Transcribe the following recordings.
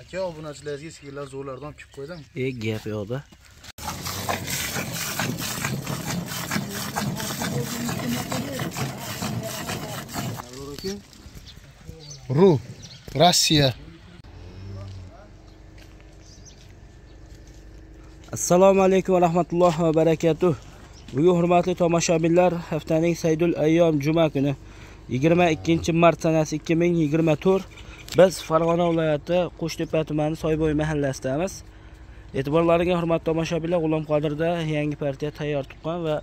aka obunachilaringizga sigirlar zo'rlardan olib kelib qo'ydim e gap yo'qda. Ru rossiya. Assalomu alaykum va rahmatullohi va barakatuh. Bugun hurmatli tomoshabinlar haftaning saydul ayyom juma kuni. 22 mart sanasi 2024 biz farg'ona viloyati qo'shtepa tumani soybo'y mahallasidamiz. E'tiborlaringizga hurmatli tomoshabinlar g'ulom qodirda yangi partiya tayyor tuqqan va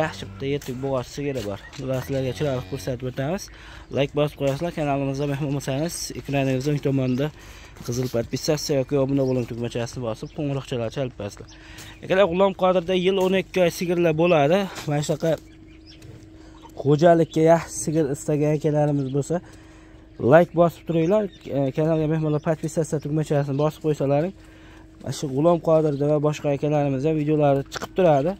yaxshi bitta yetuk bo'g'och sigiri bor. Ular sizlarga chiroyli ko'rsatib o'tamiz layk bosib qo'yasizlar kanalimizga mehmon bo'lsangiz ekraningizning o'ng tomonida qizil podpisatsiya yoki obuna bo'ling tugmachasini bosib qo'ng'iroqchalar chalib qo'yasizlar akalar g'ulom qodirda yil 12 oy sigirlar bo'ladi mana shunaqa xo'jalikka yaxshi sigir istagan akalarimiz bo'lsa layk bosib turinglar. Kanalga mehmonlar podpisatsiya tugmachasini bosib qo'ysalaring. Mana shu g'ulom qodirda va boshqa akalarimiz ham videolari chiqib turadi.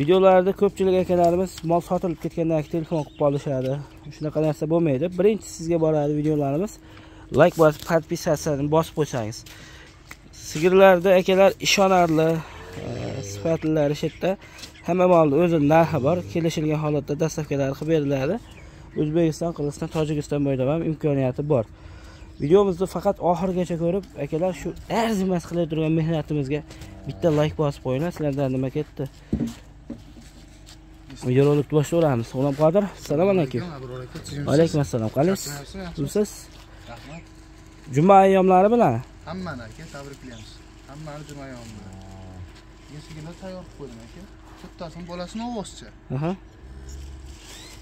Videolarda ko'pchilik akalarimiz mol sotilib ketgandan keyin telefon qilib qolishadi. Shunaqa narsa bo'lmaydi. Birinchi sizga boradi videolarimiz. Layk bosib podpisatsiyani bosib qo'ysangiz. Sigirlarda akalar ishonarli e, sifatlilari shu yerda. Hamma molni o'zini narxi bor. Kelishilgan holatda dastavkalari qilib beriladi. O'zbekiston qirg'iziston tojikiston bo'ylab ham imkoniyati bor. Videomizni faqat oxirigacha ko'rib akalar shu arzimas qilayotgan turgan mehnatimizga bitta layk bosib qo'yinglar sizlardan nima ketdi? Videorolikni boshlayveramiz g'ulom qodir assalomu alaykum. Vaalaykum assalom. Qalaysiz kimsiz? Rahmat. Juma ayyomlari bilan? Hammani aka tabriklaymiz hammani jumayom bilan men sigirlar tayyor qilib qo'ydim aka. Bittasini bolasini ovozcha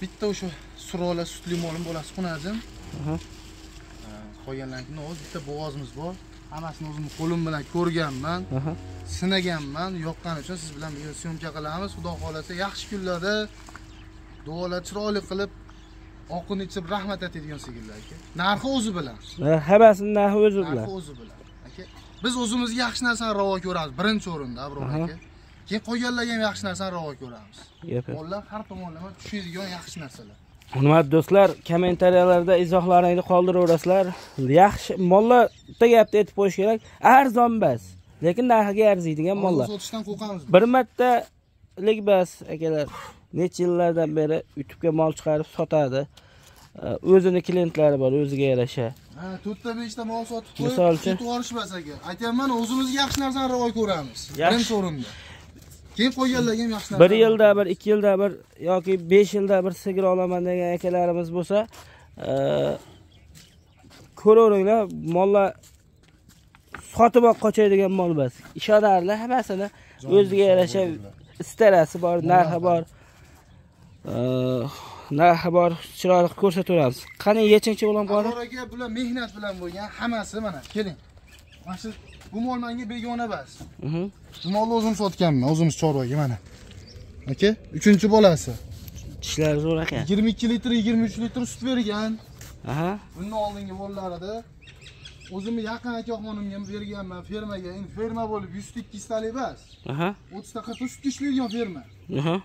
bitta o'sha surola sutli molim bolasi xunajim aha. Qolganlarnikini o'zi bitta bo'g'ozimiz bor. Hammasini o'zim qo'lim bilan ko'rganman sinaganman. Yoqqani uchun siz bilan birga syomka qilamiz. Xudo xohlasa yaxshi kunlarda duolar chiroyli qilib oqini ichib rahmat aytadigan sigirlar aka. Narxi o'zi bilan. Ha, hammasini narxi o'zi bilan. Narxi o'zi bilan aka. Biz o'zimizga yaxshi narsani ravo ko'ramiz birinchi o'rinda abror aka. Keyin qolganlarga ham yaxshi narsani ravo ko'ramiz. Mollar har tomonlama tushadigan yaxshi narsalar hurmatli do'stlar kommentariyalarda izohlaringni qoldiraverasizlar yaxshi mollar bitta gapni aytib qo'yish kerak. Arzon bas. Lekin narxiga arziydigan mollar. Sotishdan qo'rqamiz. Bir martalik bas akalar. Necha yillardan beri youtubega mol chiqarib sotadi. O'zini klientlari bor o'ziga yarasha. Ha to'rtta beshta mol sotib qo'yib ketib yuborishmas aka. Aytyapman o'zimizga yaxshi narsani ravo ko'ramiz. Birinchi o'rinda keyin qolganlarga ham yaxshi bir yilda bir ikki yilda bir yoki besh yilda bir sigir olaman degan akalarimiz bo'lsa ee, ko'raveringlar mollar sotib olib qochadigan mol emas ishonarli hammasini o'ziga yarasha istarasi bor narxi bor. Ee, narxi bor chiroyli qilib ko'rsataveramiz qani yechinchi bilan bor aka bular mehnat bilan bo'lgan hammasi mana keling. Mana shu bu mol menga begona emas. Bu molni o'zim sotganman o'zimiz chorvaga mana. Aka uchinchi bolasi. Tishlari zo'r ekan 22 litr 23 litr sut bergan. Aha. Bundan oldingi bollarida o'zimni yaqin akaxonimga ham berganman fermaga. Endi ferma bo'lib 100 ta 200 talik emas. Aha. 30 ta 40 ta sut ishlaydigan ferma. Aha.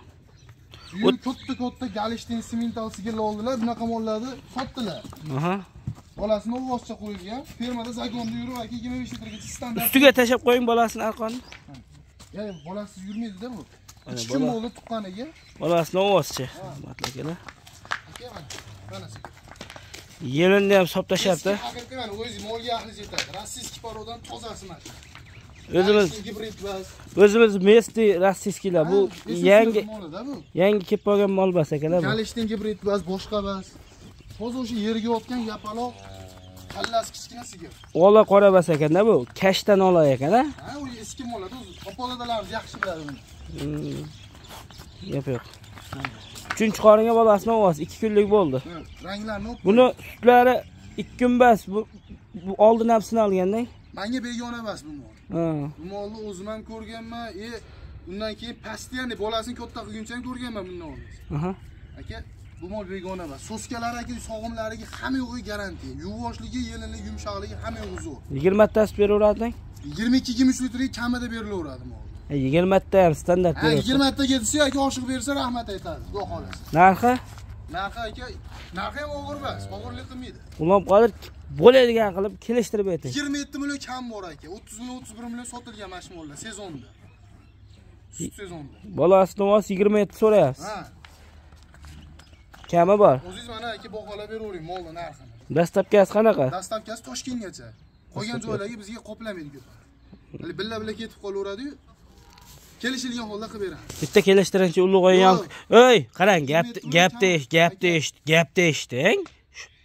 Katta katta galishtin simental sigirlar oldilar. Bunaqa mollarni sotdilar. Aha bolasini ovozcha qo'yilgan fermada zagonda yurib aka 25 litrgacha standart ustiga tashlab qo'ying bolasini arqonni bolasiz yurmaydida bu. 3 kun bo'ldi tuqqaniga. bolasini ovozchi hurmatli akalar Aka mana. Manasi. yelini ham hisob tashlabdi Haqiqatan mana o'zi molga ahli yetadi. Rossiyskiy parodan tozasi mana. o'zimiz o'zimiz mesdi rossiyskiylar bu yangi yangi kelib qolgan mol emas akalar bu Kalishtin gibrid emas, boshqa emas. Hozir o'sha yerga otgan yapaloq kallasi kichkina sigir. ola qora emas ekanda bu kashtan ola ekan a Ha, u eski molada o'zi. Opa-odalarimiz yaxshi biladi uni. Hmm. gap yo'q uchinchi qoringa bolasini ovoz ikki kunlik bo'ldi Ranglarni buni sutlari ikki kun bas bu, bu oldin ham sinalganda Menga begona emas bu mol. ha Bu molni o'zim ham ko'rganman. E, undan keyin pastiyani bolasini katta qilguncha ham ko'rganman bundan oldin. aha aka bu mol begona emas. So'skalari aka sog'imlariga hamma yo'g'i garantiya. Yuvoshligi yelinligi yumshoqligi hamma yo'g'i zo'r. Yigirmata sut beraverading? Yigirma ikki yigirma uch litrga kamida berilaveradi mol yigirmata ham standart ha berasiz yigirmataga desa aka oshiq bersa rahmat aytadi. Xudo xohlasa. Narxi? Narxi aka narxi ham og'ir emas. Og'irlik qilmaydi. Ulom qodir bo'ladigan qilib kelishtirib ayting. 27 million kam bor aka. 30 million 31 million sotilgan mana shu mollar sezonda. Sezonda. Bolasi novos 27 so'rayapsiz. Ha kami bor. O'zingiz mana aka baholab beravering molni narxini. Dastlabkasi qanaqa? Dastavkasi toshkentgacha. Qolgan joylarga bizga qoplamaydi ko'p billa billa ketib qolaveradiyu. Kelishilgan holda qilib beramiz. Bitta ham Yo'q. ey qarang gapni esh- gapni esh- gapni eshiting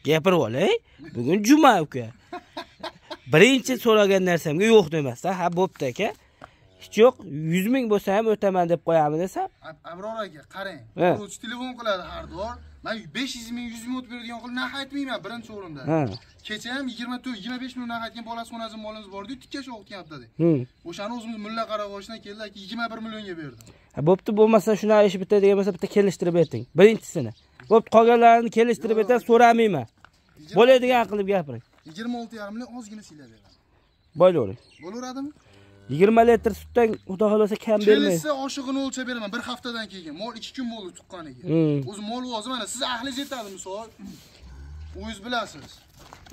gapirib olay. Bugun juma uka. Birinchi so'ragan narsamga yo'q demasdan ha bo'pti aka. Hech yo'q yuz ming bo'lsa ham o'taman deb qo'yamiz desam Ab- abror aka qarang. Telefon qiladi har doim man 500 ming 100 ming o'tib beradigan qilib narx aytmayman birinchi o'rinda ha kecha ham 24 25 million narx aytgan bolasi xonasi molimiz bor edi tikkacha o'qityapti Hmm. o'shani o'zimiz mulla qaravoshidan keldi aka 21 millionga berdi Ha, bo'pti bo'lmasa shunaqa ish bitadigan bo'lsa bitta kelishtirib ayting birinchisini bo'pti qolganlarini kelishtirib aytasiz so'ramayman bo'ladigan qilib gapiring 26 yarim million ozgina siylab beraman bo'lavering bo'laveradimi yigirma litr sutdan xudo xohlasa kam bermaydi kelishsa oshig'ini o'lchab beraman. Bir haftadan keyin. Mol 2 kun bo'ldi tuqqaniga. Hmm. o'zi mol o'zi mana siz ahlingiz yetadi misol. O'zingiz bilasiz.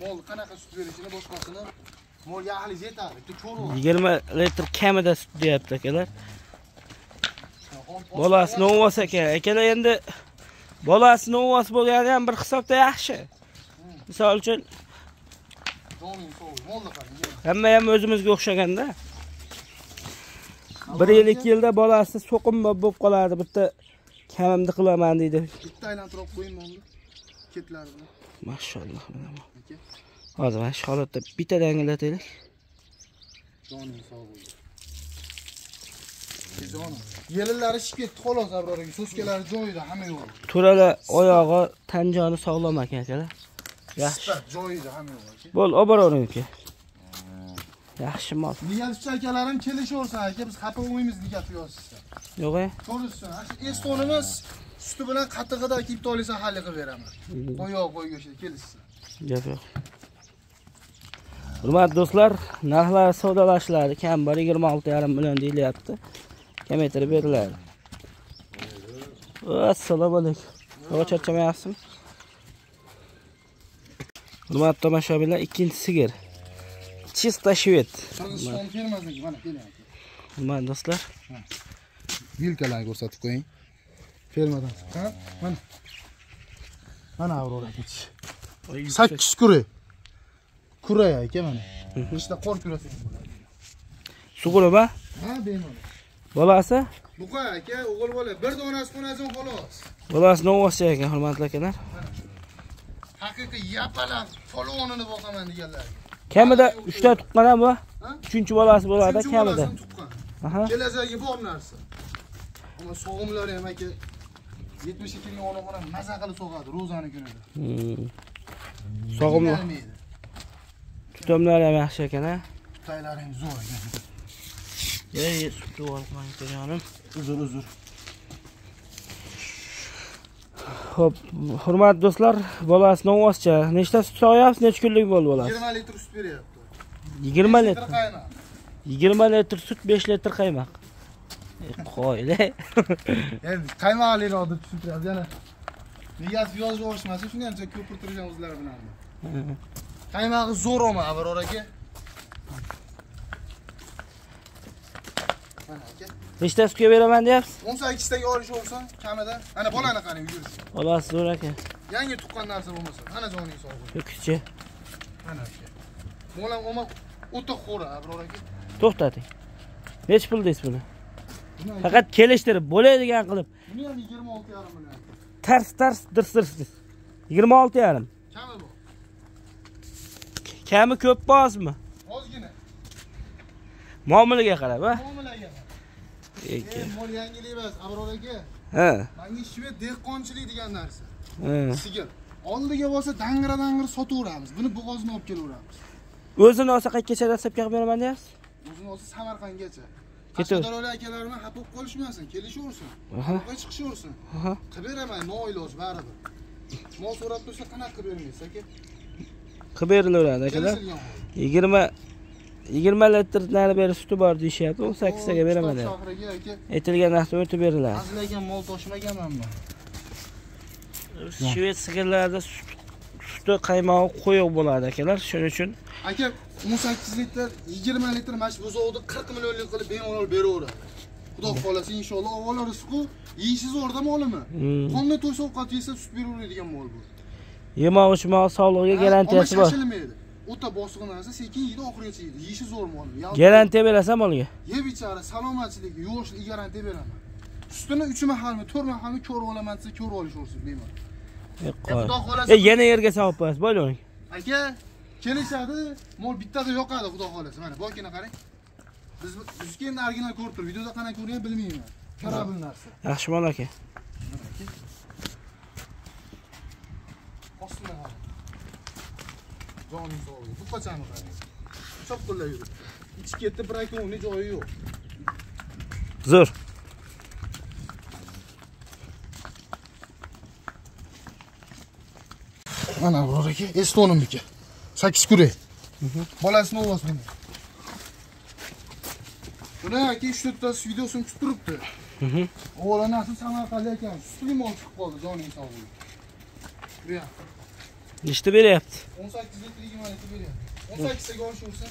Molni qanaqa sut berishini boshqasini. Molga ahlingiz yetadi. Bitta ko'rib yigirma litr kamida sut deyapti akalar. Bolasini ovos ekan akalar endi bolasini ovos bo'lgani ham bir hisobda yaxshi. Misol uchun hamma ham o'zimizga o'xshaganda bir yil ikki yilda bolasi so'qimba bo'lib qoladi bitta kamimni qilaman deydi Bitta aylantirib qo'ying molni. Ketlarini. mashaalloh Aka. hozir mana shu holatda bitta dangillataylik Joning sog' bo'ling. Jonim. Yelinlari shishib ketdi xolos Abror aka. So'skalari joyida hamma yo'q. to'rala oyog'i tan joni sog'lom ekan akalar yaxshi joyida hamma yo'q aka. bo'l olib boravering uka yaxshi mol Niyatchi akalarim kelishaversin aka. Biz xafa bo'lmaymiz niyat yozishsa. yo'q e Ko'rishsin. Estonimiz suti bilan qattig'ida aka ibtolisa hal qilib beraman. Qo'yoq qo'y go'shti kelishsin. gap yo'q hurmatli do'stlar narxlar savdolashiladi kam bor yigirma olti yarim million deyilyapti kamaytirib beriladi assalomu alaykum to'g'ri charchamayapsizmi hurmatli tomoshabinlar ikkinchi sigir чисто shved mana do'stlar Vilkalarni ko'rsatib qo'ying. Fermadan. Mana. Mana Aurora kech. 8 kure. Kure aka mana. Ishda qor kurasi bo'ladi. sug'urima Ha, bemalol. bolasi Buqa aka, o'g'il bola bir donasi qo'nasin xolos. bolasi novvoscha ekan hurmatli akalar Haqiqiy yapalab polvonini boqaman deganlar. Kamida uchta tuqqan ham bu Ha? uchinchi bolasi bo'ladi kamida tuqqan. aha Kelajagi bor narsa. Ammo sog'imlari ham aka 72 ming onaxona maza qilib sog'adi ro'zani kunida. Hmm. sog'im Qiynalmaydi. tutamlar ham yaxshi ekan a Taylaring zo'r ekan. ey sutni olman jonim Uzr, uzr. Ho'p hurmatli do'stlar bolasi novvoscha nechta sut sog'yapsiz necha kunlik bo'ldi bolasi 20 litr sut beryapti. yigirma litr yigirma litr sut besh litr qaymoq E, qoyil. Endi qaymoqlikni olib tushuntiryapti yana. Niyat yozib olishmasa shuni ancha ko'pirtirgan o'zlari bilan. Qaymog'i zo'r olma Abror aka. Mana aka. nechta sutga beraman deyapsiz 18 taga olishaversa kamida. Ana bolani qarang yurish. bolasi zo'r ekan Yangi tuqqan narsa bo'lmasa, ana joning sog' bo'ling. ko'kchi Mana aka. Bolam olma o'ta xo'ra Abror aka. to'xtating nechi pul deysiz buni aka- faqat kelishtirib bo'ladigan qilib Buni ham 26 yarim million. tars tars dirs dirs yigirma olti yarim Kami bu. kami ko'p Ozgina. Muomalaga qarab a Muomalaga. E, mol yangilik emas, Abror aka. ha Menga shved dehqonchilik degan narsa. Sigir. Oldiga bo'lsa dangra dangra sotaveramiz. Buni bo'g'ozini olib kelaveramiz. o'zini olsa qayergacha dastlabki qilib beraman deyapsiz O'zini olsa Samarqandgacha. Ketaver. Qashqadaryo akalarim xafa bo'lib qolishmasin, kelishaversin. Qo'y chiqishaversin. Qilib beraman, noiloj baribir. Mol so'rab tursa qanaqa qilib bermaysiz aka? qilib berilaveradi akalar yigirma yigirma litr nari beri suti bor deyishyapti o'n sakkiztaga beraman deyapti aytilgan narsa o'tib beriladi Azil ekan mol toshmaganman men. shved sut suti qaymog'i quyuq bo'ladi akalar shuning uchun aka 18 litr 20 litr mana shu buzoqni 40 millionlik qilib bemalol beraveradi xudo xohlasa inshaalloh avvalo rizqu yeyishi zo'rda molimi? Hmm. qonli to'ysa ovqat yesa sut beraveradigan mol bu. Yemoq ichmoq sog'lig'iga garantiyasi bor o'ta bosiq narsa sekin yeydi oxirigacha yeydi yeyishi zo'r mol garantiya berasan molga yeb ichari salomatchiligi yuvoshligi garantiya beraman sutini uch mahalmi to'rt mahalmi ko'rib olaman desa ko'rib olishaversin bemalol E, Xudo xohlasa-. E, yana yerga solib qo'yasiz bo'ling aka kelishadi mol bittada yoqadi xudo xohlasa. Mana bokini qarang. Biz bizga endi original ko'rib turib videoda qanaqa ko'rgan bilmayman. Karabil narsa. Yaxshi mol aka. Ostidan joning sog'ligi bu qachani qarang chopqillab yuribdi ichi ketdi bir akovni joyi yo'q zo'r mana abror aka estonimniki sakkiz kurak bolasini ovozi buni aka uch to'rttasi videosini tutib turibdi o'g'lanasi samarqandlik ekan sutli mol chiqib qoldi joning sog'ligi nechta beryapti? o'n sakkiz litr yigirma litr beryapti. o'n sakkiztaga olishaversin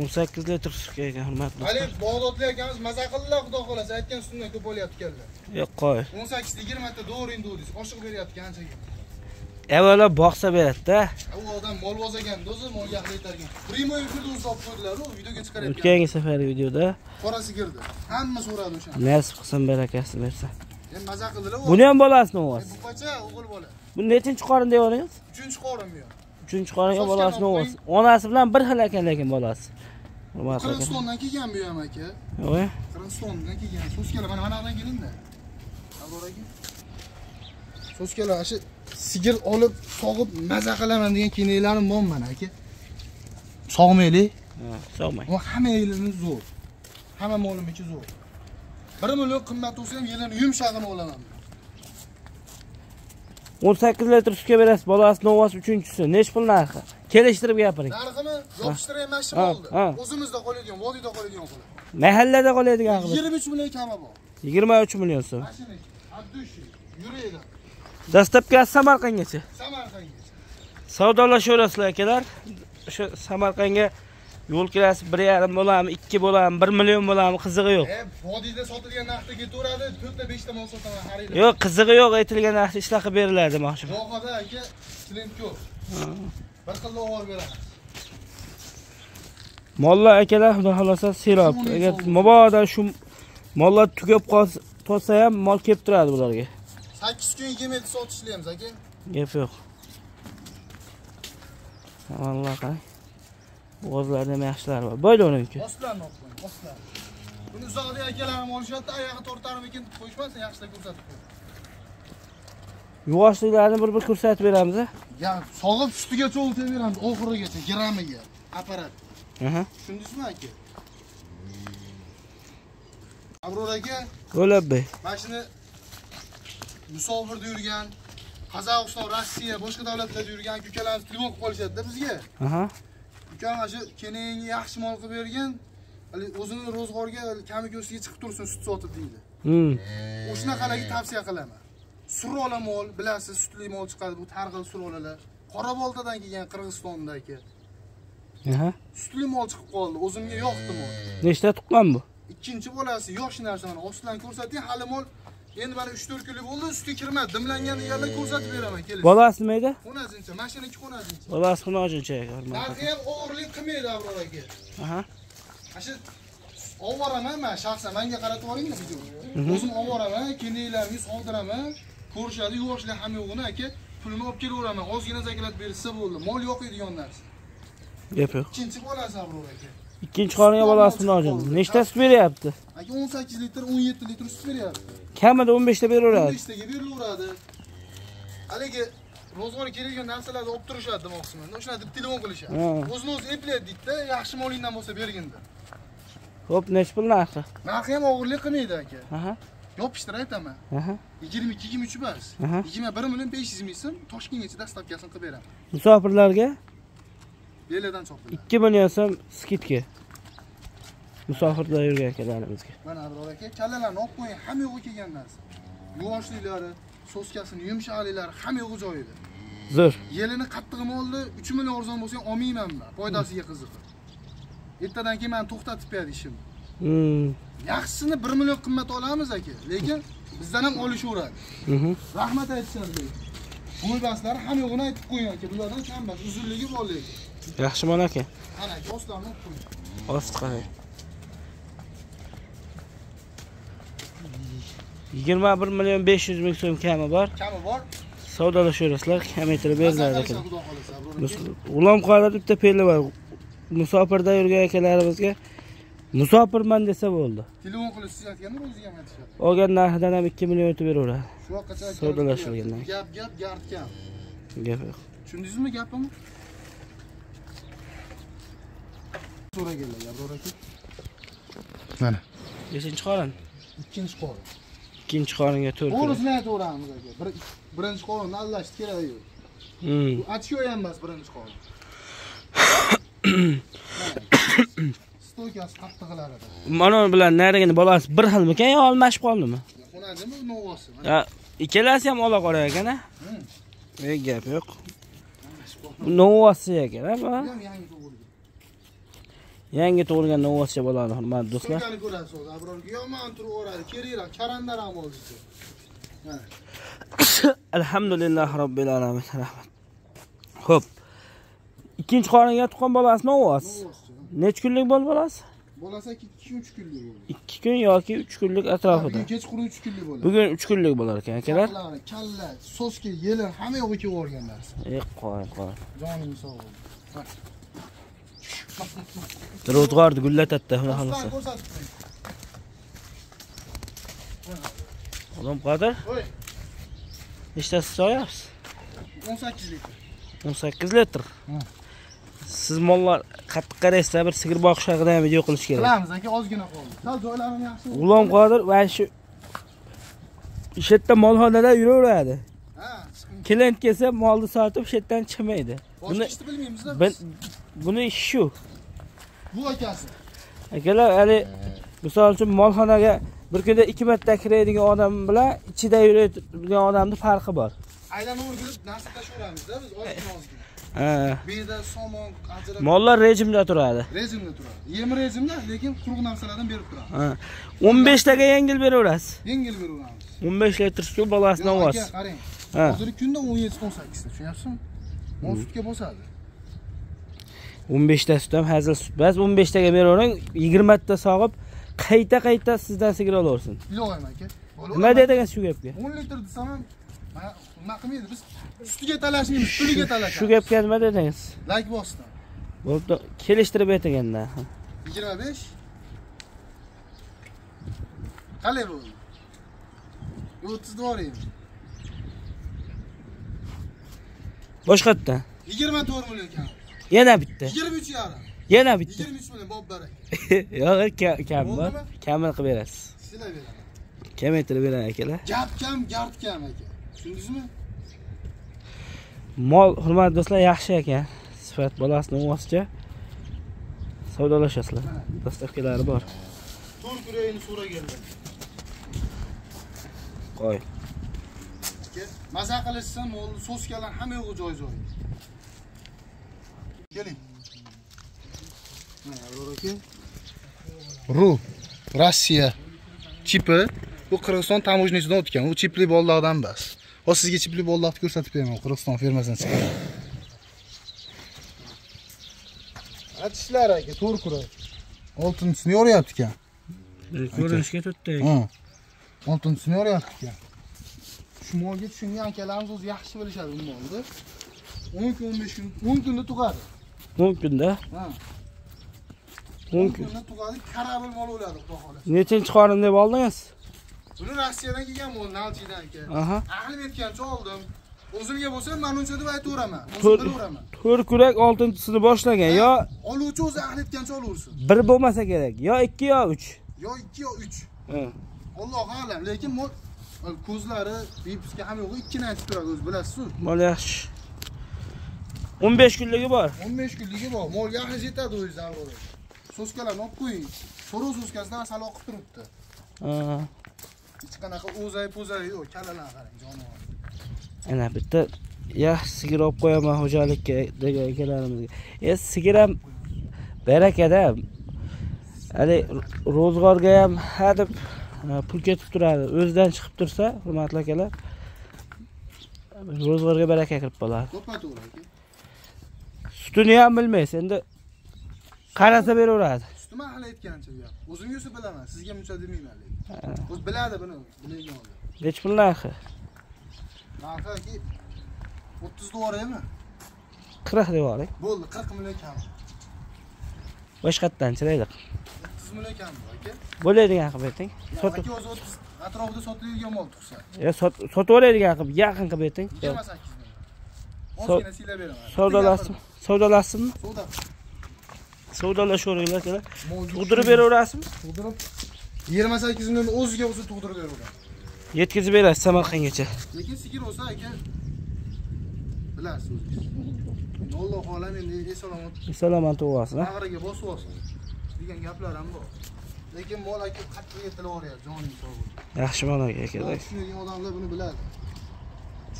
o'n sakkiz litr sutga ekan hurmatli haligi bog'dodlik akamiz maza qildilar xudo xohlasa aytgan sutimdan ko'p olyapti ekanlar yo'q qo'y. o'n sakkizta yigirmata do'ring dodis oshiq beryapti anchaga. Avvalo boqsa beradida. U odam molvoz ekan o'zi molga aql yetarkan primoy efirda o'zi olib qo'ydilaru videoga chiqaryapti o'tgangi safargi videoda. Qora sigirdi hamma so'radi o'shani. Nasib qilsin barakasi bersin. Endi maza qildilar buni ham bolasini o'g'asi buqacha o'g'il bola. Bu nechinchi qorin deyoringiz uchinchi qorin bu yoq uchinchi qoringa bolasini o'g'asi onasi bilan bir xil ekan lekin bolasi qirg'izistondan kelgan bu ham aka. Voy, qirg'izistondan kelgan. So'skalar mana buyoqdan kelinda abror aka. So'skalar shu sigir olib sog'ib maza qilaman degan keniklarim bor mana aka. Sog'maylik. Sog'mang. Bu hamma yilini zo'r. Hamma molimiki zo'r. 1 million qimmat bo'lsa ham yilini yumshog'ini olaman. O'n sakkiz litr sutga berasiz bolasini o'g'asi uchinchisi. Nechi pul narxi? Kelishtirib gapiring. Narxini yopishtirib mashina oldi. O'zimizda qoladigan, vodiyda qoladigan qilib. mahallada qoladigan qilib. 23 million kami bor. yigirma uch million so'm. Mashina, Abdushi, yuraydi. dastlabkasi samarqandgacha. Samarqandgacha. savdolashaverasizlar akalar. O'sha samarqandga yo'l kirasi bir yarim bo'ladimi ikki bo'ladimi bir million bo'ladimi qizig'i yo'q E, vodiyda sotilgan narxda ketaveradi, 4 ta 5 ta mol sotaman har yili. yo'q qizig'i yo'q aytilgan narxda ishlab qilib beriladi demoqchiman Vohada aka, klient ko'p. Bir xilda ovor beradi. mollar akalar xudo xohlasa serob agar mabodo shu mollar tugab qolsa ham mol kelib turadi bularga 8 kun 2 metr sotishlaymiz aka. gap yo'q alloh qarang bo'g'izlarida ham yaxshilari bor bo'ylovniki Ostlarni olib qo'ying, ostlar. Buni uzoqda akalarim olishyapti, oyog'i to'rtarmikin deb qo'yishmasin, yaxshilab ko'rsatib qo'y. yuvoshliklarini bir bir ko'rsatib beramiz a sog'ib ustigacha o'ltaveramiz oxirigacha, gramiga apparat. Tushundingizmi aka? Abror aka, o'labbek mana shuni musofirda yurgan Qozog'iston, Rossiya, boshqa davlatlarda yurgan ukalarimiz telefon qilib qolishadi-da bizga. Ukam mana shu kenayinga yaxshi mol qilib bergan, hali o'zini ro'zg'orga kami ko'siga chiqib tursin sut sotib deydi. hmm. O'shanaqalarga tavsiya qilaman. Surola mol, bilasiz, sutli mol chiqadi, bu targ'il surolalar. Qoraboltadan kelgan Qirg'izistondagi. aha Sutli mol chiqib qoldi, o'zimga yoqdi mol. nechta tuqqan bu Ikkinchi bolasi yosh narsani ostidan ko'rsating, hali mol endi mana 3-4 kunlik bo'ldi, ustiga kirmadi. Dimlangan egarlar ko'rsatib beraman, keling. bolasi nima edi Xonajincha, mashinaniki xonajincha. bolasi xunojincha ekan Narxi ham o'g'irlik qilmaydi Abror aka. aha Mana shu ovoraman men shaxsan menga qaratib olingmi videoni. O'zim ovoraman, kelaylarni sog'diraman. Ko'rishadi, yuvoshlar ham yo'g'ini aka. Pulini olib kelaveraman. Ozgina zaklat bersa bo'ldi. Mol yo'qiydigan narsa. gap yo'q Ikkinchi bolasi Abror aka. Ikkinchi qoringa bolasi xunojin nechta sut beryapti Aka 18 litr, 17 litr sut beryapti. kamida o'n beshta beraveradi 15 taga berilaveradi. Haligi ro'zg'orga keladigan narsalarni olib turishadi demoqchiman. O'shani deb telefon qilishadi. Ha. O'zini o'zi eplaydi deydi-da, yaxshi molingdan bo'lsa bergin deb. ho'p nechi pul narxi Narxi ham og'irlik qilmaydi aka. aha Yopishtir aytaman. aha 22 23 bas. Aha. 21 million 500 ming so'm Toshkentgacha dastavkasini qilib beraman. musofirlarga Beladan chopdilar. ikki million so'm skidka musofirda yurgan akalarimizga Mana Abror aka, kallalarni olib qo'ying, hamma yo'g'i kelgan narsa. Yuvoshliklari, soskasini, yumshoqliklari hamma yo'g'i joyida. zo'r. Yelini qattiq molni 3 million arzon bo'lsa ham olmayman man. Foydasiga qiziqib ertadan keyin mani to'xtatib berdi ishim. Hmm. yaxshisini 1 million qimmat olamiz aka lekin bizdan ham olishaveradi. Mhm. rahmat aytishadi bo'ybaslari hamma yo'g'ini aytib qo'ying aka bulardan kambas uzunligi bor lekin yaxshi mol aka ostlarni olib qo'ying. Ost qarang yigirma bir million besh yuz ming so'm kami bor. Kami bor. Savdolashaverasizlar kamaytirib beriladi aka g'ulom qodir bitta peli bor. Musofirda yurgan akalarimizga musofirman desa bo'ldi. Telefon qilib siz aytganda o'ziga ham aytishadi. Olgan narxidan ham ikki million o'tib beraveradi. Shu vaqtgacha Savdolashilgandan gap gap gard kam gap yo'q. Tushundingizmi gapimni so'raganlar Abror aka mana. Beshinchi qorin ikkinchi qorin. Ikkinchi qoringa to'rt to'g'risini aytaveramiz aka Bir- birinchi qorinni aldashni keragi yo'q bu ochko ham emas birinchi qorin. Stoykasi qattiqlarida mana bilan narigini bolasi bir xilmikan yo almashib qoldimi? Xonadimi novosi Ha, ikkalasi ham ola qora ekan a Hmm. e gap yo'q. Bu novvosi ekan a bu yangi tug'ilgan novvoscha bolani hurmatli do'stlar. Stoykani ko'rasiz hozir abrorga yomon turaveradi keraklar karandar ham o'zicha mana. Alhamdulillah robbil alamin rahmat. Ho'p ikkinchi qoringa tuqqan bolasi novvos necha kunlik bo'l bolasi? Bo'lasa ikki uch kunlik bo'ldi. Ikki kun yoki uch kunlik atrofida. Bugun kechqurun uch kunlik bo'ladi bugun uch kunlik bo'lar ekan akalar. Kalla soska yelin hamma yo'g'i kelib narsa e qo'y qo'y. Jonim sog' bo'lsin ro'zg'orni gullatadida xudo xohlasa odam qodir? Voy, nechtasi soyapsiz? 18 litr. o'n sakkiz litr. Siz mollar qattiq qaraysizlar bir sigir boqish haqida ham video qilish kerak. Qilamiz aka, ozgina qoldi. Sal joylarim yaxshi. g'ulom qodir va shu o'sha yerda molxonada yuraveradi Ha, klient kelsa molni sotib o'sha yerdan chiqmaydi buni bilmaymiz-da. Buni ishi shu Bu akasi. akalar hali misol uchun molxonaga bir kunda ikki marta kiradigan odam bilan ichida yuradigan odamni farqi bor Aylanib o'rgilib narsa tashlayveramiz-da biz ozgina ozgina. Bu yerda somon ajrab mollar rejimda turadi rejimda turadi. Yem rejimda, lekin quruq narsalardan berib turamiz. Ha. 15 taga yengil beraverasiz Yengil beraveramiz. 15 litr suv bolasini ovoz qarang. Hozirgi kunda 17-18 ta, tushunyapsizmi? Mol sutga bosadi. 15 ta ham hazil sut. Emas 15 taga beravering 20 ta sog'ib qayta qayta sizdan sigir olaversin. Iloyim aka. nima dedingiz shu gapga? 10 litr desam ham nima qilmaydi biz ustiga talashmaymiz puliga shu talashamiz. gapga nima dedingiz? Layk bosdim bo'pti kelishtirib aytganda. 25 qalay bo'ldi? 30 doring boshqatdan 24 million yana bitta 23 yarim yana bitta 23 million bob barak yo'q ka- kam bor Bo'ldimi? kamini qilib berasiz sizlar beraman kamaytirib beraman akalar gap kam gard kam aka tushundingizmi mol hurmatli do'stlar yaxshi ekan sifat bolasini o'zicha savdolashasizlar dostavkalari bor. To'rt kuragini so'raganlar qo'y. Maza qilishsa mol soskalar hamma yo'g'i joy joy keling ru. Rossiya. Chipi. Bu qirg'iziston tamojnisidan o'tgan. U chipli boldoqdan emas hozir sizga chipli boldoqni ko'rsatib beraman. Qirg'iziston fermasidan chiqqan mana tishlar aka to'rt kurak oltinchisini yoryapti ekan. Ko'rinishga to'rtta Ha. oltinchisini yoryapti ekan. Shu molga tushungan akalarimiz o'zi yaxshi bilishadi bu molni. O'n kun o'n besh kun o'n kunda tug'adi mumkinda kunda. Tug'adi karabil mol o'ladi xudo xohlasa nechinchi qorin deb oldingiz? Buni rossiyadan kelgan mol nalchidan aka aha. Aqlim yetgancha oldim. O'zimga bo'lsa man uncha deb aytaveraman. O'zim bilaveraman. to'rt kurak oltinchisini boshlagan yo oluvchi o'zi aqli yetgancha olaversin. bir bo'lmasa kerak yo ikki yo uch. Yo ikki yo uch. Ha. allohu alam lekin ko'zlari bipiska ham yo'q ikkini aytib turadi o'zi bilasiz-ku mol yaxshi o'n besh kunligi bor 15 kunligi bor. Molga ahli yetadi o'zi avvalo. Soskalarni olib qo'ying. So'rov soskasidan asal oqib turibdi. Hech qanaqa o'zay po'zay yo'q. Kalalar qarang, jonivor. ana bitta yaxshi sigir olib qo'yaman xo'jalikka degan akalarimizga e sigir ham barakada hali ro'zg'orga ham hadeb pul ketib turadi o'zidan chiqib tursa hurmatli akalar ro'zg'orga baraka kirib qoladi Ko'pma to'g'ri aka. Sutini ham bilmaysiz endi qarasa beraveradi Suti man hali aytgancha gap. O'zingiz bilaman, sizga muncha demayman lekin. O'zi biladi buni, biladigan nechi pul narxi Narxi aka 30 dollarmi? qirq deb yuboring Bo'ldi, 40 million kam. boshqatdan chiroyli 30 million kam aka. bo'ladigan qilib ayting Aka o'zi 30 atrofida sotiladigan mol tug'sa. sot- sotib oladigan qilib yaqin qilib ayting 28 million. Ozgina siylab beraman. savdolashsin savdolashsinmi Savdo. savdolashaveringlar akalar tug'dirib beraverasizmi Tug'dirib 28 million o'ziga o'zi tug'dirib beraveradi. yetkazib berasiz samarqandgacha Lekin sigir bo'lsa aka bilasiz o'zingiz. Alloh xolam endi eson-omon salomat tug'ilsin a bag'riga bosib olsin degan gaplar ham bor. Lekin mol aka qattiq yetilaveryapti, joning sog' bo'lsin. yaxshi mol aka Tushunadigan odamlar buni biladi.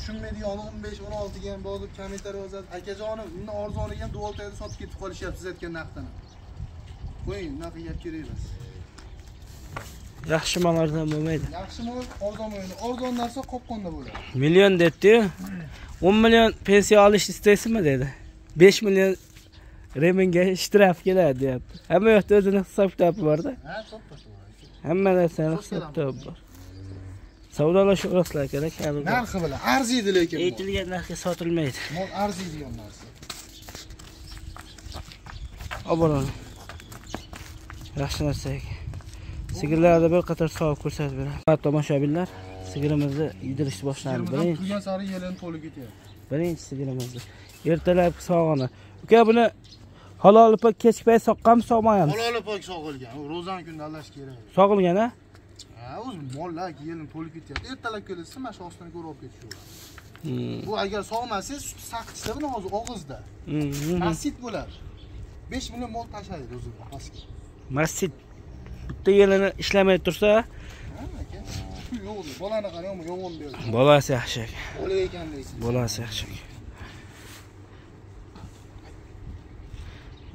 Tushunmaydigan 15 16 ga ham bozib kommentariy yozadi. Akajonim, uni arzoniga ham duoltayda sotib ketib qolishyapti siz aytgan narxdan. Qo'ying, bunaqa gap kerak emas. yaxshi mollardan bo'lmaydi Yaxshi mol arzon bo'ladi. Arzon narsa qopqonda bo'ladi. million debdiyu o'n million pensiya olish istaysizmi dedi besh million reminga shtraf keladi deyapti hamma yoqda o'zini hisob kitobi borda Ha, to'ppa hamma narsani hisob kitobi bor savdolashaverasizlar akalar kamida Narxi bilan arziydi lekin. aytilgan narxga sotilmaydi Mol arziydigan narsa. obro'ni yaxshi narsa ekan sigirlarda bir qator savob ko'rsatib beradi hurmatli tomoshabinlar sigirimizni yedirishni boshlandi Yerimizdan birinchi turgan sari yelini to'lib ketyapti. birinchi sigirimizni ertalabki sog'ini uka buni halol ipak kechki payt soqqanmi soqmaganmi Halol pok sog'ilgan. Ro'zan kunda allash kerak. sog'ilgan a Ha, o'zi mollar yelini to'lib ketyapti. Ertalab kelsa mana shu ostini ko'rib olib ketishaveradi. Hmm, Bu agar sog'masangiz suti saqitsa buni hozir og'izda. hmm, hmm. Masit bo'ladi. 5 million mol tashlaydi o'zi pastga. masjid bitta yelini ishlamay tursa yo'q. Bolani qarang, yomon berdi. bolasi yaxshi Bola ekan deysiz. bolasi yaxshi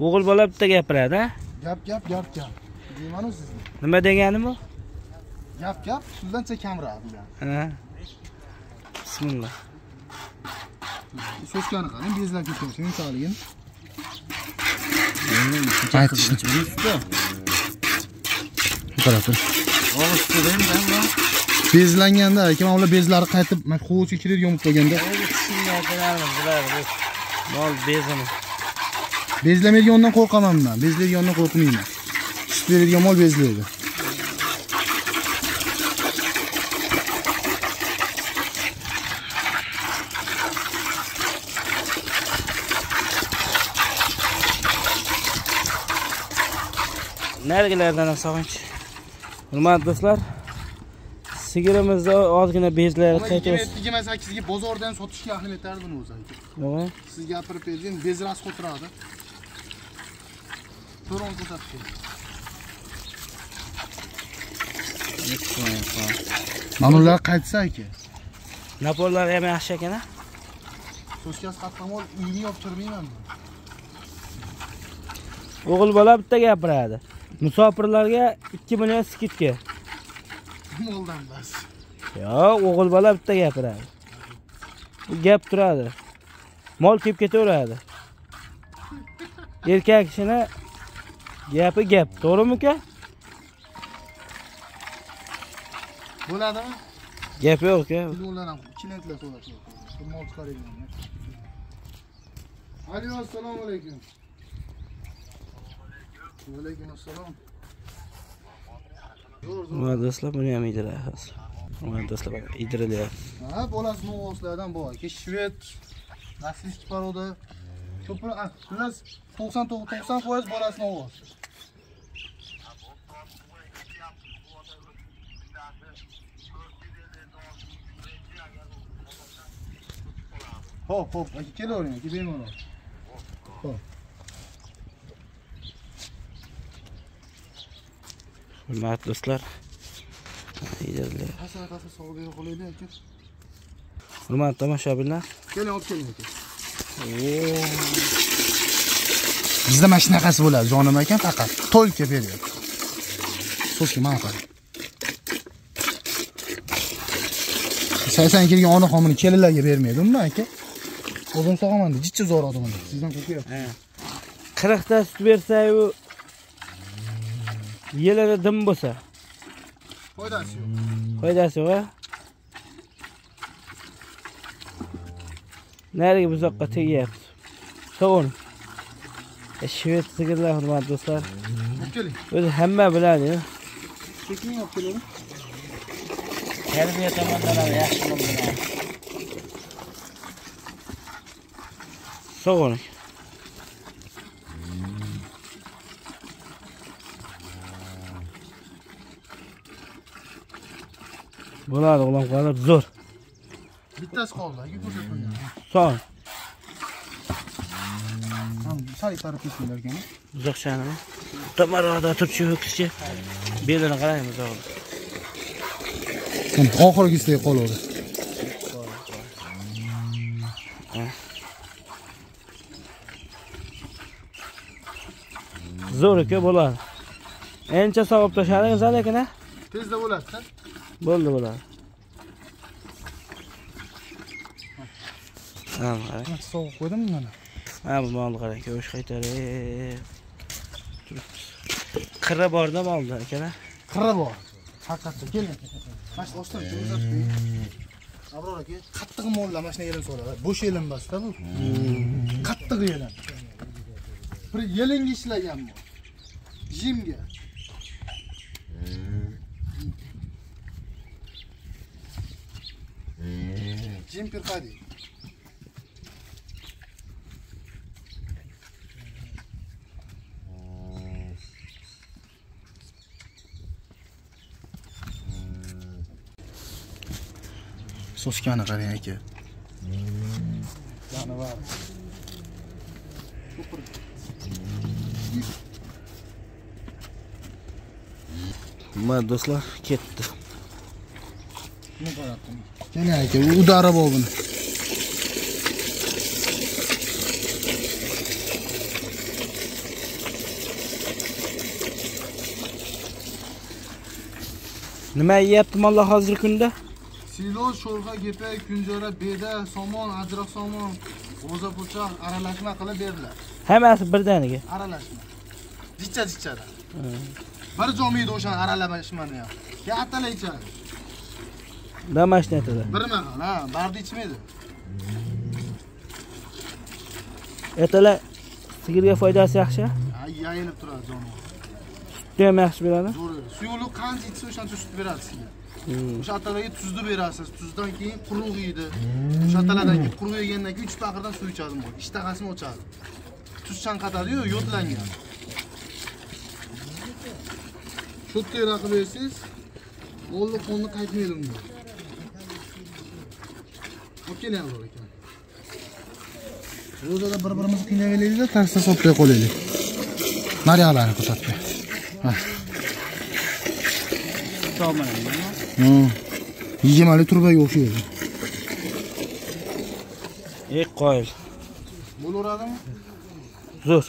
o'g'il bola bitta gapiradi a Gap, gap, gap, gap. Deymanu sizga. nima degani bu Gap, gap, sizdancha kamroq ha bismillah. So'skani qarang, bezlab ketyapti, yumshoqligini. Bezlanganda aka mana ular bezlari qaytib mana quvurcha kiradigan bo'lib qolganda mol bezini bezlamaydigandan qo'rqaman man bezlaydigandan qo'rqmayman sut beradigan mol bezlaydi narigilardan ham sog'inch hurmatli do'stlar sigirimizni ozgina bezlari qaytib yigirma sakkizga bozordan sotishga ahil etardi buni o'zi aka siz gapirib berdingiz bez rasxod turadi to'ron ko'rsatib mana ular qaytsa aka? Napollari ham yaxshi ekan a so'skasi qattiq mol uyni olib kirmayman man o'g'il bola bitta gapiradi musofirlarga ikki million skidka. Moldan bas. Yo'q o'g'il bola bitta gapiradi. Gap turadi. Mol kelib ketaveradi. Erkak kishini gapi gap. To'g'rimi uka bo'ladimi? Gap yo'q uka Kilolar ham kilentlar so'rashadi. Mol chiqaradigan. Alo, assalomu alaykum. Zo'r, zo'r. mana do'stlar buni ham yediramiz mana do'stlar yedirilyapti Ha, bolasi novoslardan bor. Ke shved, rossiyskiy poroda. Ko'pini, a, xullas 90 90% bolasi novos. Hop, hop, aka kelavering, aka bemalol. Hurmatli do'stlar. Hurmatli tomoshabinlar. Keling olib keling bizda mana shunaqasi bo'ladi. Jonim ekan faqat только beryapti. So'zga mana qarang sakson kelgan onaxon buni kelinlarga bermaydi. Umuman aka. O'zim sog'aman deb jichcha zo'r odam. Sizdan Ha. qirqta sut bersa-yu yilida dim bo'lsa foydasi yo'q foydasi yo'q a narigi buzoqqa tegyapti sovun E, shved sigirlar hurmatli do'stlar. Olib keling o'zi hamma biladi sekin olib kelavering tarbiya tomondan ham yaxshi bo'ladi sovun bo'ladi ulan qolib zo'r. Bittasi qoldi aka ko'rsatmagan son sal itarib ketinglar ekan. Buzoqchani tamaroqda turchi ho'kizcha belini qaraymiz o'g'lim. Oxirgisidek qoladi zo'r uka bo'ladi. Ancha sog'ib tashladingiz lekin a tezda bo'ladida bo'ldi bo'ladi ha qarang. Sovuq qo'ydim mana? Ha bu molni qarang ko'sh qaytarib. Turibmiz qirra borda molda akalar qirra bor. Haqiqatda keling mana shu uzatib qo'ying abror aka qattiq mollar mana shunday yelim soladi bo'sh yelim emasda bu qattiq yelim bir yelingga ishlagan bu jimga jim pirqa deydi soskani qarang aka? Jonivar mana do'stlar ketdi keling aka udari bor buni nima yeyapti mollar hozirgi kunda? Siloz sho'rxa kepak kunjara beda somon ajroq somon g'o'za po'choq aralashma qilib beriladi hammasi birdaniga. Aralashma. Jichcha jichchadan bir jomaydi o'shani aralashmani ham. Keyin atalay ichadi domashni aytadi bir mahal ha barda ichmaydi ertalar sigirga foydasi yaxshi? Yayilib turadi jonivor sutni ham yaxshi beradi suyuqlik qancha ichsa o'shancha sut beradi sizga. Hmm. o'sha atalarga tuzni berasiz. Tuzdan keyin quruq yeydi. O'sha atalardan keyin quruq yegandan keyin uch paqirdan suv ichadi ishtahasini ochadi. Tuz chanqatadiyu yodlangan. Sho'tkaroq qilib bersangiz qonni qaytmaydi unga olib avval aka ro'zada bir birimizni qiynayveraylikda tarsda sopmay qo'yaylik naryoqlarni ko'rsatmay Hmm. yigirmali turbaga o'xshaydi. Ey qoyil. Bo'laveradimi? Zo'r.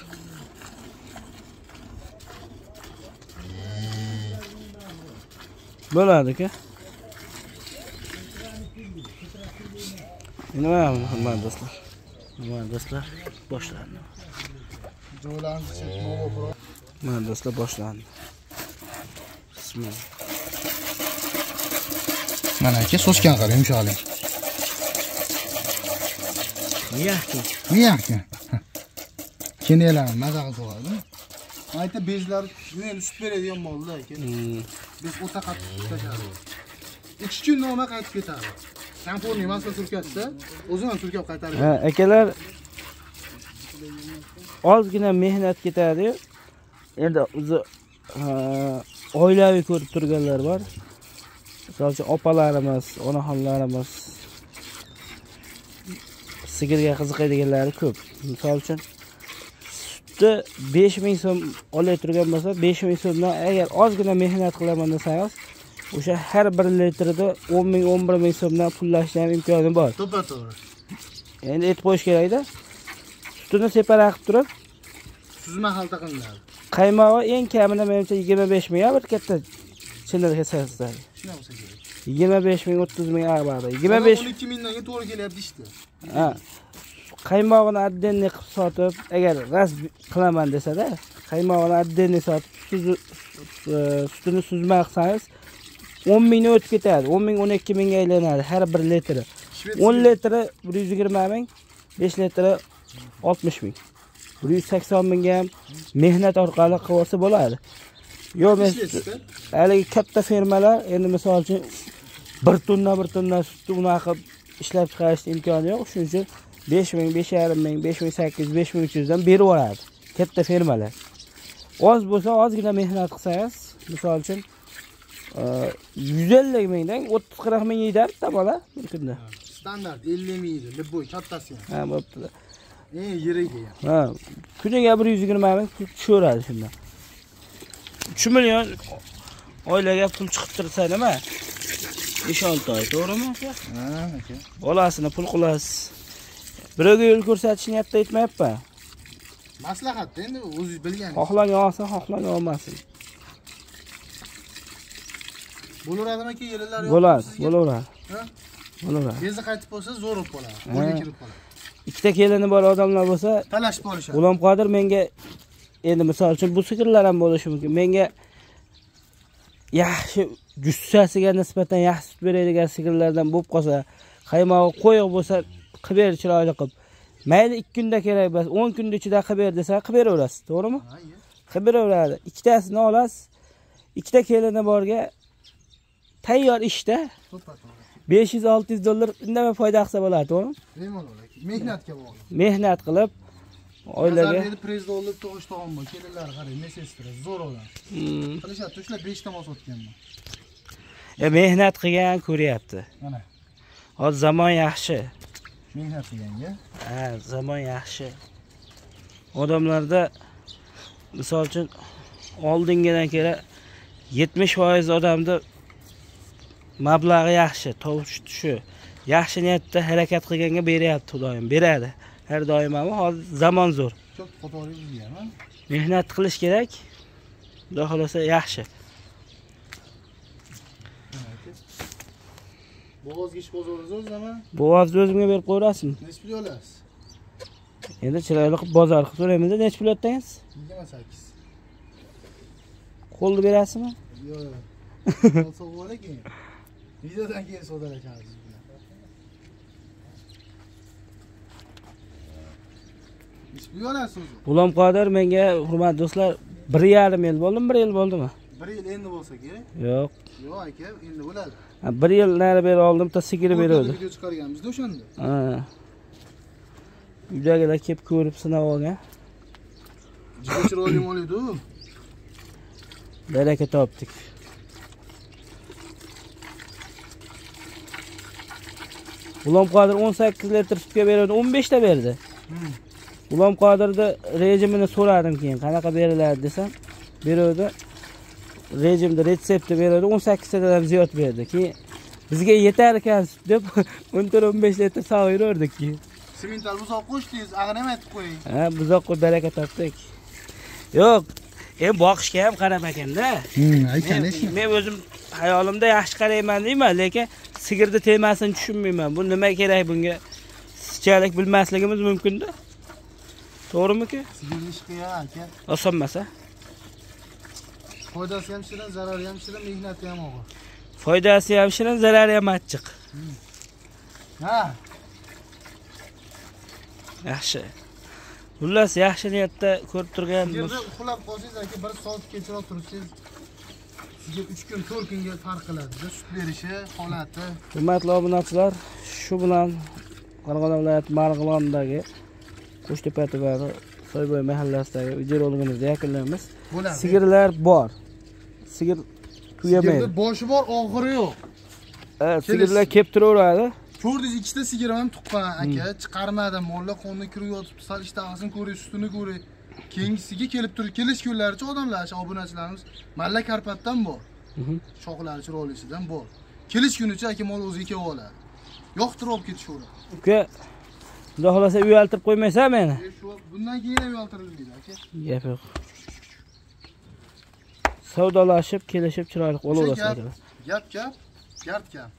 Bo'ladi aka nima hurmatli do'stlar? Hurmatli do'stlar? Boshlandi. Mana do'stlar? Boshlandi. Bismillah. Mana aka so'skan qarang yumshoqlik yaxshi miyakka kenalarni maza qilib qo'yadi ayta bezlari endi sut beradigan molda aka. Hmm. bez o'ta qattiq sut tashadi ikki kun noma qaytib ketadi komforniy emasda surkatsa o'zi ham surkab qaytaradi Ha, akalar ozgina mehnat ketadi. Endi o'zi oilaviy ko'rib turganlar bor. Misol uchun opalarimiz onaxonlarimiz sigirga qiziqadiganlari ko'p. Misol uchun sutni besh ming so'm olay turgan bo'lsa besh ming so'mdan agar ozgina mehnat qilaman desangiz o'sha har bir litrida 10 ming 11 ming so'mdan pullashni ham imkoni bor. To'ppa to'g'ri. Endi aytib qo'yish kerakda sutini separa qilib turib suzma xalta qilinadi qaymog'i eng kamida menimcha 25 ming bir katta chinni kesasizlar. Shunday bo'lsa kerak. 25 ming 30 ming ag'badi 25 o'n ikki mingdanga to'g'ri kelyapti ishdi ha. Qaymog'ini отдельный qilib sotib agar ras qilaman desada qaymog'ini отдельный sotib su- sutini suzma qilsangiz 10 mingni o'tib ketadi 10 ming 12 mingga aylanadi har bir litri 10 litri 120 ming 5 litri 60 ming. 180 mingga ham mehnat orqali qilib olsa bo'ladi. Yo'q men haligi katta fermalar endi misol uchun bir tonna bir tonna sutni unaqa qilib ishlab chiqarishni imkoni yo'q. Shuning uchun besh ming besh yarim ming besh ming sakkiz yuz besh ming uch yuzdan berib yuboradi katta fermalar oz bo'lsa ozgina mehnat qilsangiz misol uchun e, yuz ellik mingdan o'ttiz qirq ming yeydi bitta bola bir kunda. Standart ellik ming ydi любой kattasi ham. Ha bo'pti eng yirigi ham. Ha kuniga bir yuz yigirma ming pul tushaveradi shundan uch million oilaga pul chiqib tursa nima? Besh olti oy to'g'rimi? Aka ha aka. Bolasini pul qilasiz birovga yo'l ko'rsatish niyatda aytmayapman. Maslahatda endi o'zingiz bilganingiz xohlagan olsin xohlagan olmasin bo'laveradimi aka yillar bo'ladi bo'laveradi. Bo'laveradi. Bezi qaytib bo'lsa zo'r bo'lib qoladi. Qo'lga kirib qoladi. Ikkita kelini bor odamlar bo'lsa talashib qolishadi g'ulom qodir menga endi misol uchun bu sigirlar ham bo'lishi mumkin. Menga yaxshi jussasiga nisbatan yaxshi sut beradigan sigirlardan bo'lib qolsa qaymog'i qo'yiq bo'lsa qilib ber chiroyli qilib. Mayli ikki kunda kerak emas o'n kunda ichida qilib ber desa qilib beraverasiz to'g'rimi? Qilib beraveradi. Ikkitasini olasiz. Ikkita kelini borga tayyor ishda. besh yuz olti yuz dollar indamay foyda qilsa bo'ladi to'g'rimi bemalol mehnatga bog'liq mehnat qilib oilaga nazarbayda prezidentlik tug'ish tog'im kelinlari qarang mesestra zo'r odam. Hmm. qilishadi shular beshta mos o'tganman. E, mehnat qilgan ko'ryapti. Mana. Hozir zamon yaxshi. Mehnat qilganga ha zamon yaxshi. Odamlarda misol uchun oldingidan ko'ra yetmish foiz odamni mablag'i yaxshi tovush shu yaxshi niyatda harakat qilganga beryapti xudoyim beradi. Har doim ham hozir zamon zo'r. Mehnat qilish kerak xudo xohlasa yaxshi. O'zidami bo'g'ozni o'zimga berib qo'yaverasizmi nechi pul olasiz? Endi chiroyli qilib bozor qilib so'raymiz nechi pul aytdingiz yigirma sakkiz. Qo'lni berasizmi? Yo'q. Yo'q sovg'a keyin videodan keyin savdolashamiz siz bilan o'zi g'ulom qodir menga hurmatli do'stlar bir yarim yil bo'ldimi bir yil bo'ldimi? Bir yil endi bo'lsa kerak. Yo'q. Yo'q aka endi bo'ladi. Bir yil nari beri oldim bitta sigir beruvdi. video chiqarganmizda o'shanda. Ha. uydagilar kelib ko'rib sinab olgan. Juda chiroyli mol edi u baraka topdik g'ulom qodir 18 litr sutga beradi 15 ta berdi. Hmm. g'ulom qodirni rejimini so'radim keyin qanaqa beriladi desam beruvdi. Rejimni retsepti beruvdi 18 tadan ziyod berdi. Keyin bizga yetar ekan sut deb 14-15 litr sog'ayverdik keyin. Semental buzoq qo'shdingiz ag'ini ham aytib qo'ying. Ha buzoqqa baraka topdik. Yo'q endi boqishga ham qarab ekanda men, men o'zim hayolimda yaxshi qarayman deyman lekin sigirni temasini tushunmayman. Bu nima kerak bunga? Sizchalik bilmasligimiz mumkinda to'g'rimiku? Sigirni ish qiyin aka. Oson emas a foydasi ham shirin zarari ham shirin mehnati ham og'ir. Foydasi ham shirin zarari ham achchiq. Ha. Yaxshi. Xullas yaxshi niyatda ko'rib turgan uxlab qolsangiz aka bir soat kechroq tursangiz uch kun to'rt kunga farq qiladida sut berishi holati. Hurmatli obunachilar shu bilan farg'ona viloyati marg'ilondagi qo'shtepa tumani soybo'y mahallasidagi videorolikimizni yakunlaymiz. Sigirlar bor. Sigir tugamaydi sigirni boshi bor oxiri yo'q. Sigirlar kelib turaveradi ko'rdingiz ikkita sigirim ham tuqqan aka chiqarmadim mollar qonni kirib yotibdi sal ishtahasini ko'ring sutini ko'ring keyingisiga kelib turib kelish kunlaricha odamlar shu obunachilarimiz malla karpatdan bor. Mhm. shoxlari chiroylisidan bor. Kelishgunicha aka mol o'ziga kelib oladi yoqtirib olib ketishaveradi uka xudo xohlasa uyaltirib qo'ymaysan meni. E, bundan keyin ham yoltirilmaydi aka. Gap yo'q. Savdolashib kelishib chiroyli olaverasizlar gap gap gard gap